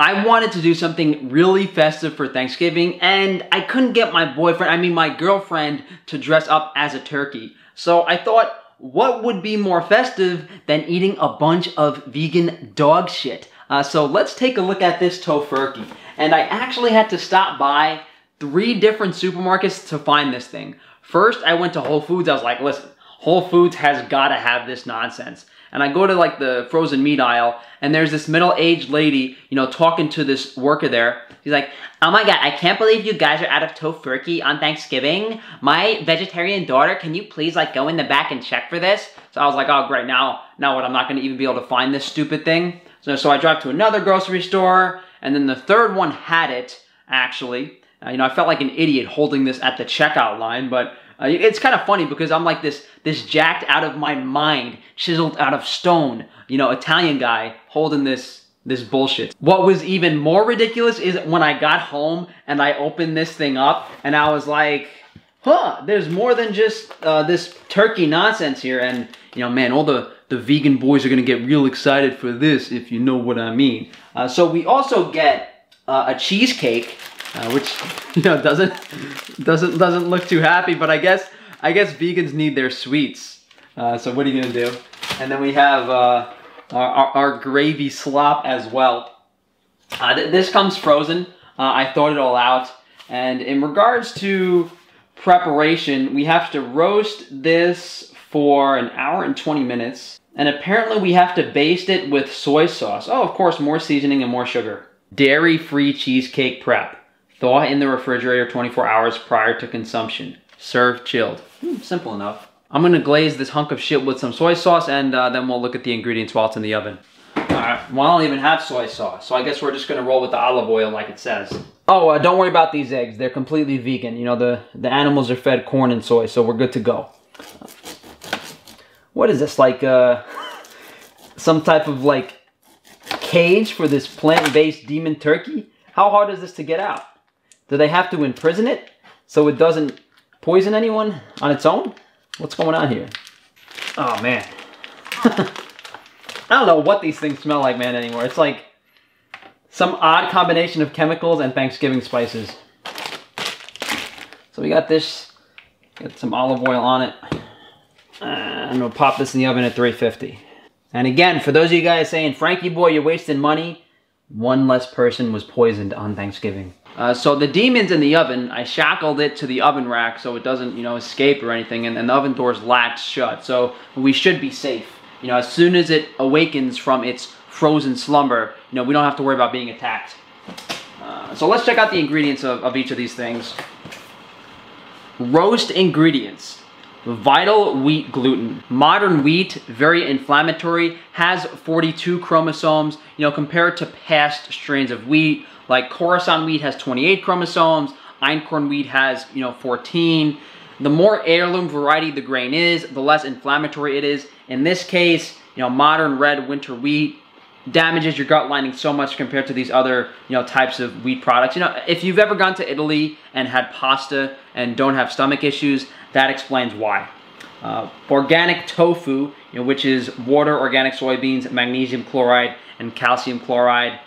I wanted to do something really festive for Thanksgiving and I couldn't get my boyfriend, I mean my girlfriend, to dress up as a turkey. So I thought, what would be more festive than eating a bunch of vegan dog shit? Uh, so let's take a look at this Tofurky. And I actually had to stop by three different supermarkets to find this thing. First, I went to Whole Foods. I was like, listen, Whole Foods has got to have this nonsense. And I go to like the frozen meat aisle, and there's this middle-aged lady, you know, talking to this worker there. She's like, oh my god, I can't believe you guys are out of Tofurky on Thanksgiving. My vegetarian daughter, can you please like go in the back and check for this? So I was like, oh great, now, now what, I'm not gonna even be able to find this stupid thing? So, so I drive to another grocery store, and then the third one had it, actually. Uh, you know, I felt like an idiot holding this at the checkout line, but uh, it's kind of funny because I'm like this this jacked out of my mind, chiseled out of stone, you know, Italian guy holding this this bullshit. What was even more ridiculous is when I got home and I opened this thing up and I was like, huh, there's more than just uh, this turkey nonsense here. And, you know, man, all the, the vegan boys are going to get real excited for this, if you know what I mean. Uh, so we also get uh, a cheesecake uh, which you know doesn't doesn't doesn't look too happy. But I guess I guess vegans need their sweets. Uh, so what are you gonna do? And then we have uh, our, our, gravy slop as well. Uh, th this comes frozen. Uh, I thought it all out. And in regards to preparation, we have to roast this for an hour and 20 minutes. And apparently we have to baste it with soy sauce. Oh, of course, more seasoning and more sugar. Dairy-free cheesecake prep. Thaw in the refrigerator 24 hours prior to consumption. Serve chilled. Hmm, simple enough. I'm gonna glaze this hunk of shit with some soy sauce and uh, then we'll look at the ingredients while it's in the oven. Alright, well I don't even have soy sauce, so I guess we're just gonna roll with the olive oil like it says. Oh, uh, don't worry about these eggs. They're completely vegan. You know, the, the animals are fed corn and soy, so we're good to go. What is this, like, uh, some type of, like, cage for this plant-based demon turkey? How hard is this to get out? Do they have to imprison it so it doesn't poison anyone on its own? What's going on here? Oh, man. I don't know what these things smell like, man, anymore. It's like some odd combination of chemicals and Thanksgiving spices. So we got this, got some olive oil on it. Uh, I'm gonna pop this in the oven at 350. And again, for those of you guys saying, Frankie boy, you're wasting money, one less person was poisoned on Thanksgiving. Uh, so the demon's in the oven. I shackled it to the oven rack so it doesn't, you know, escape or anything, and, and the oven door's latched shut. So we should be safe. You know, as soon as it awakens from its frozen slumber, you know, we don't have to worry about being attacked. Uh, so let's check out the ingredients of, of each of these things. Roast ingredients. Vital wheat gluten. Modern wheat, very inflammatory, has 42 chromosomes, you know, compared to past strains of wheat like Khorasan wheat has 28 chromosomes, einkorn wheat has, you know, 14. The more heirloom variety the grain is, the less inflammatory it is. In this case, you know, modern red winter wheat damages your gut lining so much compared to these other, you know, types of wheat products. You know, if you've ever gone to Italy and had pasta and don't have stomach issues, that explains why. Uh, organic tofu, you know, which is water, organic soybeans, magnesium chloride, and calcium chloride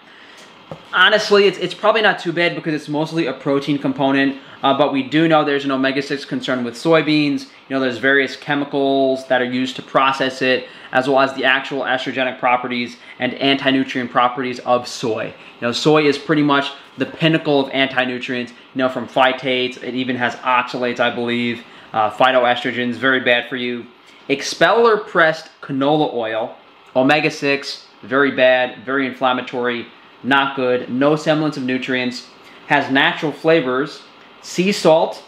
honestly, it's, it's probably not too bad because it's mostly a protein component, uh, but we do know there's an omega-6 concern with soybeans. You know, there's various chemicals that are used to process it, as well as the actual estrogenic properties and anti-nutrient properties of soy. You know, soy is pretty much the pinnacle of anti-nutrients, you know, from phytates, it even has oxalates, I believe, uh, phytoestrogens, very bad for you. Expeller pressed canola oil, omega-6, very bad, very inflammatory, not good, no semblance of nutrients, has natural flavors, sea salt,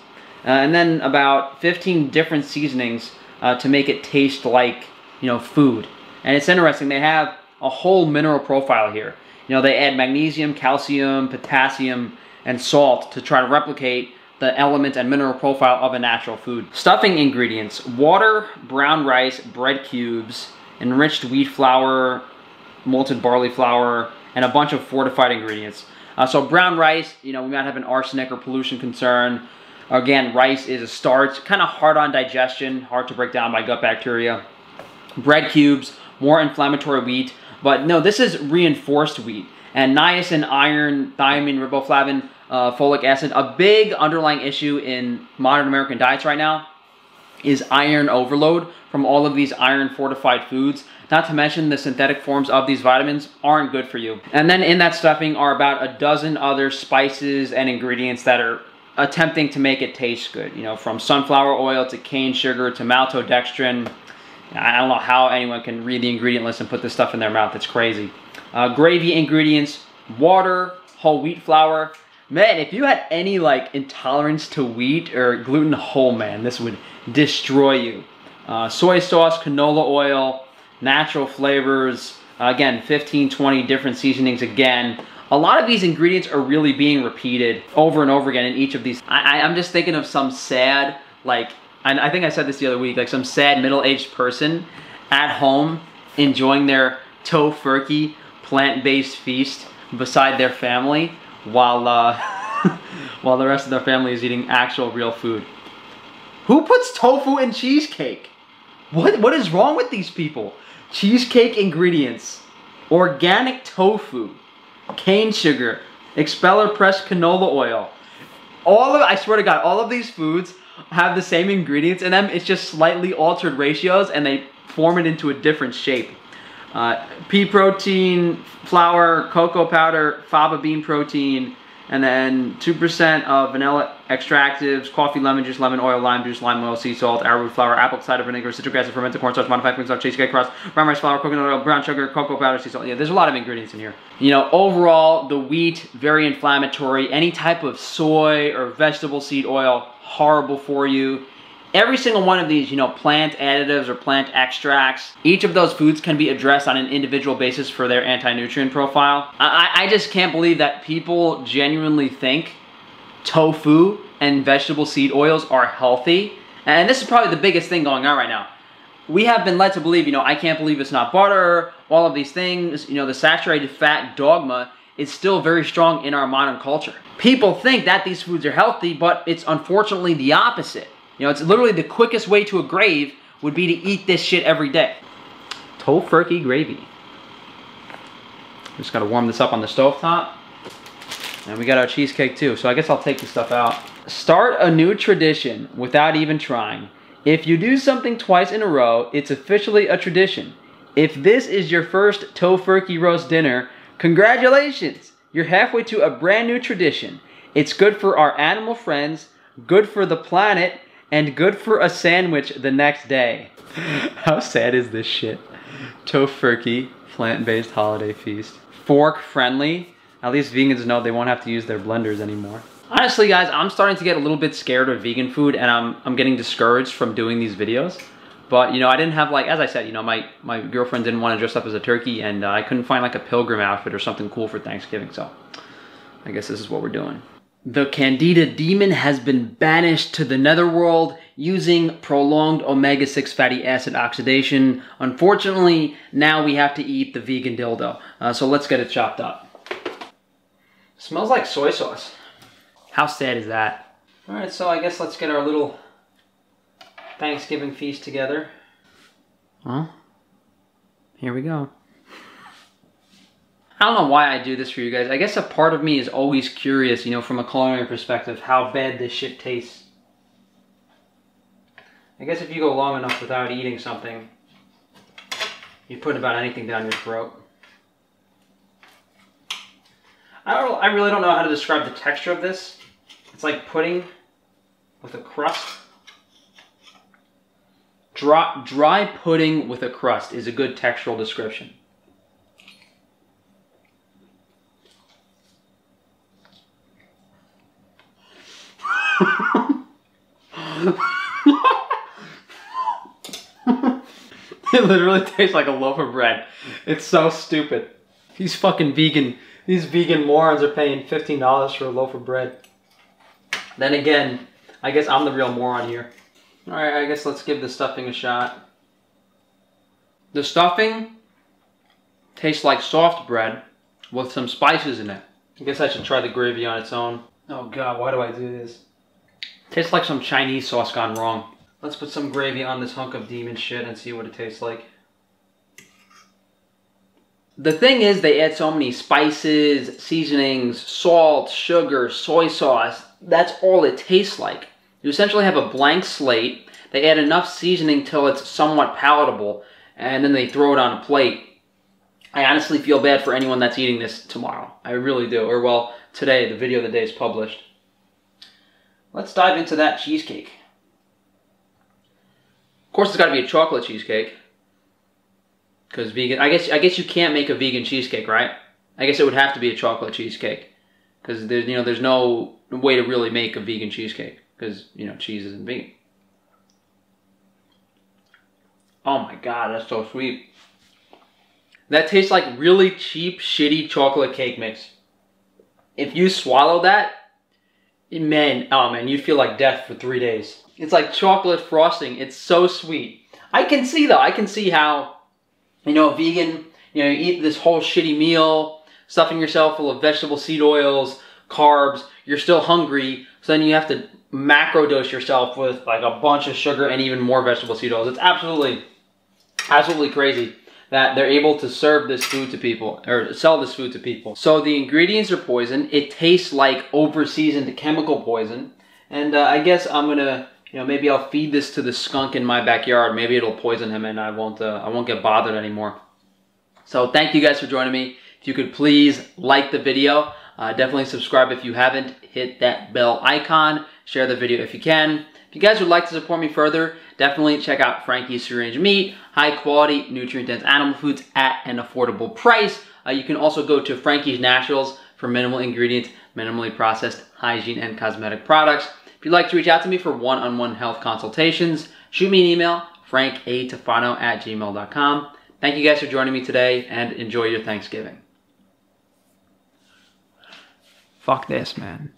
uh, and then about 15 different seasonings uh, to make it taste like, you know, food. And it's interesting, they have a whole mineral profile here. You know, they add magnesium, calcium, potassium, and salt to try to replicate the element and mineral profile of a natural food. Stuffing ingredients, water, brown rice, bread cubes, enriched wheat flour, malted barley flour, and a bunch of fortified ingredients. Uh, so brown rice, you know, we might have an arsenic or pollution concern. Again, rice is a starch, kind of hard on digestion, hard to break down by gut bacteria. Bread cubes, more inflammatory wheat, but no, this is reinforced wheat. And niacin, iron, thiamine, riboflavin, uh, folic acid. A big underlying issue in modern American diets right now is iron overload from all of these iron fortified foods. Not to mention the synthetic forms of these vitamins aren't good for you. And then in that stuffing are about a dozen other spices and ingredients that are attempting to make it taste good. You know, from sunflower oil to cane sugar to maltodextrin. I don't know how anyone can read the ingredient list and put this stuff in their mouth. It's crazy. Uh, gravy ingredients, water, whole wheat flour. Man, if you had any like intolerance to wheat or gluten, whole man, this would destroy you. Uh, soy sauce, canola oil, natural flavors. Uh, again, 15, 20 different seasonings again. A lot of these ingredients are really being repeated over and over again in each of these. I, I'm just thinking of some sad, like, and I think I said this the other week, like some sad middle-aged person at home enjoying their Tofurky plant-based feast beside their family while uh, while the rest of their family is eating actual real food. Who puts tofu in cheesecake? What what is wrong with these people? Cheesecake ingredients, organic tofu, cane sugar, expeller pressed canola oil. All of I swear to God, all of these foods have the same ingredients in them. It's just slightly altered ratios and they form it into a different shape. Uh, pea protein, flour, cocoa powder, faba bean protein, and then 2% of vanilla extractives, coffee, lemon juice, lemon oil, lime juice, lime oil, sea salt, arrowroot flour, apple cider vinegar, citric acid, fermented cornstarch, modified cornstarch, cheesecake crust, brown rice flour, coconut oil, brown sugar, cocoa powder, sea salt. Yeah, there's a lot of ingredients in here. You know, overall, the wheat, very inflammatory. Any type of soy or vegetable seed oil, horrible for you. Every single one of these, you know, plant additives or plant extracts, each of those foods can be addressed on an individual basis for their anti-nutrient profile. I, I just can't believe that people genuinely think tofu and vegetable seed oils are healthy. And this is probably the biggest thing going on right now. We have been led to believe, you know, I can't believe it's not butter, all of these things, you know, the saturated fat dogma is still very strong in our modern culture. People think that these foods are healthy, but it's unfortunately the opposite. You know, it's literally the quickest way to a grave would be to eat this shit every day. Tofurky gravy. Just gotta warm this up on the stove top. And we got our cheesecake too, so I guess I'll take the stuff out. Start a new tradition without even trying. If you do something twice in a row, it's officially a tradition. If this is your first Tofurky roast dinner, congratulations! You're halfway to a brand new tradition. It's good for our animal friends, good for the planet, and good for a sandwich the next day. How sad is this shit? Tofurky, plant-based holiday feast. Fork friendly. At least vegans know they won't have to use their blenders anymore. Honestly, guys, I'm starting to get a little bit scared of vegan food and I'm, I'm getting discouraged from doing these videos. But, you know, I didn't have, like, as I said, you know, my, my girlfriend didn't want to dress up as a turkey and uh, I couldn't find, like, a pilgrim outfit or something cool for Thanksgiving. So, I guess this is what we're doing. The Candida demon has been banished to the netherworld using prolonged omega-6 fatty acid oxidation. Unfortunately, now we have to eat the vegan dildo. Uh, so let's get it chopped up. Smells like soy sauce. How sad is that? All right, so I guess let's get our little Thanksgiving feast together. Well, here we go. I don't know why I do this for you guys. I guess a part of me is always curious, you know, from a culinary perspective, how bad this shit tastes. I guess if you go long enough without eating something, you put about anything down your throat. I don't. I really don't know how to describe the texture of this. It's like pudding with a crust. Dry, dry pudding with a crust is a good textural description. it literally tastes like a loaf of bread. It's so stupid. These fucking vegan, these vegan morons are paying $15 for a loaf of bread. Then again, I guess I'm the real moron here. Alright, I guess let's give the stuffing a shot. The stuffing tastes like soft bread with some spices in it. I guess I should try the gravy on its own. Oh god, why do I do this? Tastes like some Chinese sauce gone wrong. Let's put some gravy on this hunk of demon shit and see what it tastes like. the thing is, they add so many spices, seasonings, salt, sugar, soy sauce. That's all it tastes like. You essentially have a blank slate. They add enough seasoning till it's somewhat palatable, and then they throw it on a plate. I honestly feel bad for anyone that's eating this tomorrow. I really do. Or, well, today, the video of the day is published. Let's dive into that cheesecake. Of course, it's got to be a chocolate cheesecake. Because vegan, I guess I guess you can't make a vegan cheesecake, right? I guess it would have to be a chocolate cheesecake. Because there's you know there's no way to really make a vegan cheesecake because you know cheese isn't vegan. Oh my god, that's so sweet. That tastes like really cheap, shitty chocolate cake mix. If you swallow that, man, oh man, you'd feel like death for three days. It's like chocolate frosting. It's so sweet. I can see though, I can see how you know, vegan, you know, you eat this whole shitty meal, stuffing yourself full of vegetable seed oils, carbs, you're still hungry, so then you have to macro dose yourself with like a bunch of sugar and even more vegetable seed oils. It's absolutely, absolutely crazy that they're able to serve this food to people or sell this food to people. So the ingredients are poison. It tastes like over-seasoned chemical poison. And uh, I guess I'm gonna you know, maybe I'll feed this to the skunk in my backyard. Maybe it'll poison him and I won't, uh, I won't get bothered anymore. So thank you guys for joining me. If you could please like the video, uh, definitely subscribe if you haven't. Hit that bell icon. Share the video if you can. If you guys would like to support me further, definitely check out Frankie's Free Range Meat, high quality, nutrient dense animal foods at an affordable price. Uh, you can also go to Frankie's Naturals for minimal ingredients, minimally processed hygiene and cosmetic products. If you'd like to reach out to me for one-on-one health consultations, shoot me an email, frankatufano at gmail.com. Thank you guys for joining me today and enjoy your Thanksgiving. Fuck this, man.